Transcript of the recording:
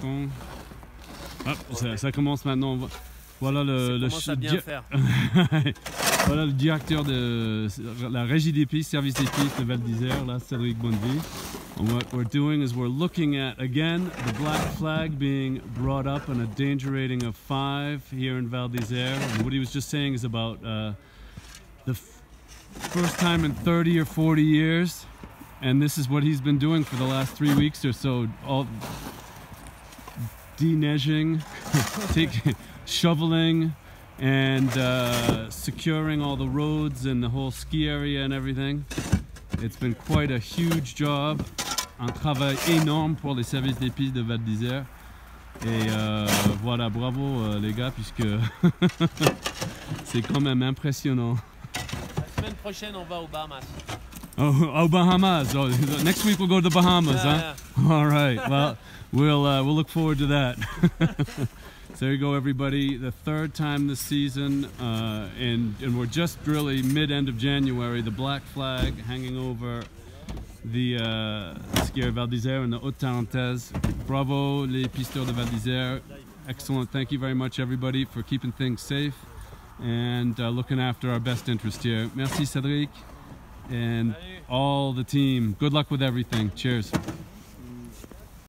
Hong Kong. Hop, ça, ça commence maintenant. Voilà le, le à bien faire. voilà le directeur de la régie service des pistes de Val d'Isère, là, Cédric Bonnevie. And what we're doing is we're looking at again the black flag being brought up on a danger rating of five here in Val d'Isère. And what he was just saying is about uh, the first time in 30 or 40 years, and this is what he's been doing for the last three weeks or so. All deneiging, shoveling, and uh, securing all the roads and the whole ski area and everything. It's been quite a huge job, un travail énorme pour les services des pistes de Val d'Isère. Et euh, voilà, bravo euh, les gars, puisque c'est quand même impressionnant. La semaine prochaine, on va aux Bahamas. Oh, oh, Bahamas. Oh, next week we'll go to the Bahamas, huh? Yeah, All right. Well, we'll uh, we'll look forward to that. so there you go, everybody. The third time this season, uh, and and we're just really mid end of January. The black flag hanging over the uh, skier Val d'Isère and the Haute Tarentaise. Bravo, les pisteurs de Val d'Isère. Excellent. Thank you very much, everybody, for keeping things safe and uh, looking after our best interest here. Merci, Cédric, and all the team. Good luck with everything. Cheers.